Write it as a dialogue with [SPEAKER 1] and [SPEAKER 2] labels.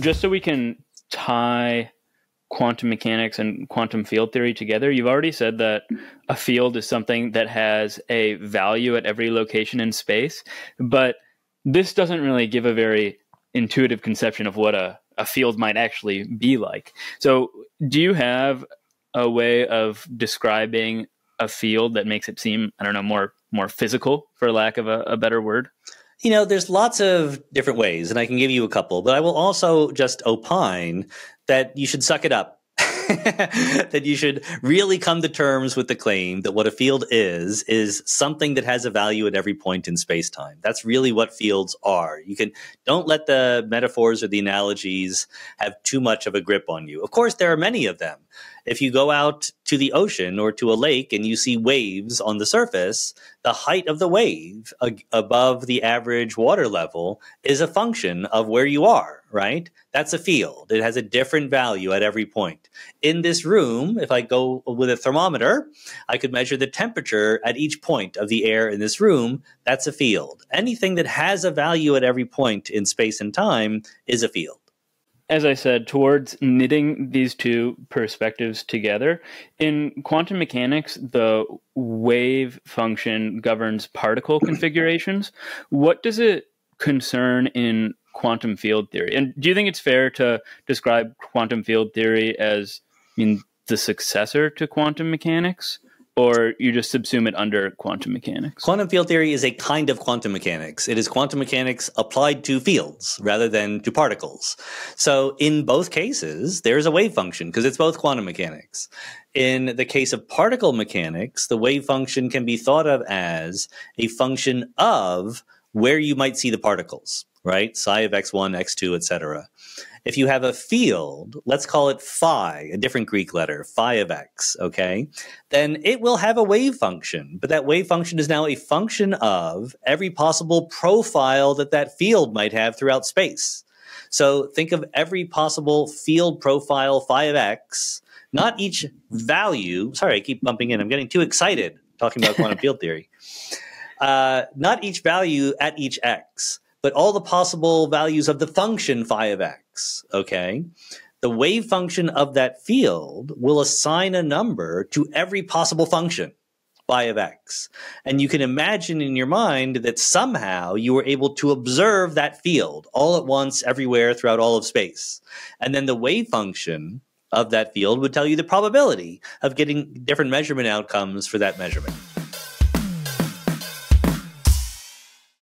[SPEAKER 1] just so we can tie quantum mechanics and quantum field theory together, you've already said that a field is something that has a value at every location in space, but this doesn't really give a very intuitive conception of what a, a field might actually be like. So, do you have a way of describing a field that makes it seem, I don't know, more more physical, for lack of a, a better word?
[SPEAKER 2] You know, there's lots of different ways, and I can give you a couple, but I will also just opine that you should suck it up. that you should really come to terms with the claim that what a field is is something that has a value at every point in space time. That's really what fields are. You can don't let the metaphors or the analogies have too much of a grip on you. Of course, there are many of them. If you go out to the ocean or to a lake and you see waves on the surface, the height of the wave above the average water level is a function of where you are, right? That's a field. It has a different value at every point. In this room, if I go with a thermometer, I could measure the temperature at each point of the air in this room. That's a field. Anything that has a value at every point in space and time is a field
[SPEAKER 1] as I said, towards knitting these two perspectives together. In quantum mechanics, the wave function governs particle configurations. What does it concern in quantum field theory? And do you think it's fair to describe quantum field theory as I mean, the successor to quantum mechanics? Or you just subsume it under quantum mechanics?
[SPEAKER 2] Quantum field theory is a kind of quantum mechanics. It is quantum mechanics applied to fields rather than to particles. So in both cases, there's a wave function because it's both quantum mechanics. In the case of particle mechanics, the wave function can be thought of as a function of where you might see the particles, right? Psi of x1, x2, etc. If you have a field, let's call it phi, a different Greek letter, phi of x, okay, then it will have a wave function. But that wave function is now a function of every possible profile that that field might have throughout space. So think of every possible field profile phi of x, not each value. Sorry, I keep bumping in. I'm getting too excited talking about quantum field theory. Uh, not each value at each x, but all the possible values of the function phi of x, okay? The wave function of that field will assign a number to every possible function phi of x. And you can imagine in your mind that somehow you were able to observe that field all at once, everywhere, throughout all of space. And then the wave function of that field would tell you the probability of getting different measurement outcomes for that measurement.